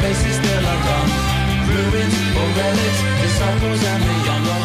spaces still are gone. Ruins or relics, disciples and the young.